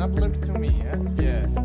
That uplift to me, yeah? Yes.